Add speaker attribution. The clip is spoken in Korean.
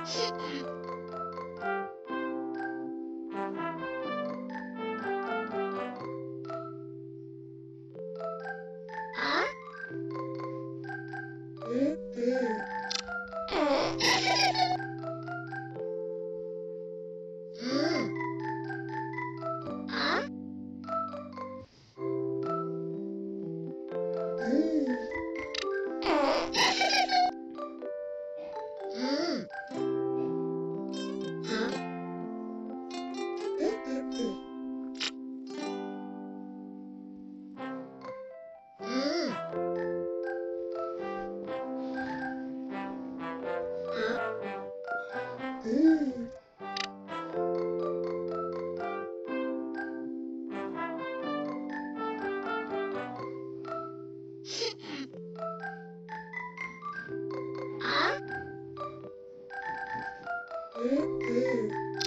Speaker 1: 아? 음, 음. Hum, hum.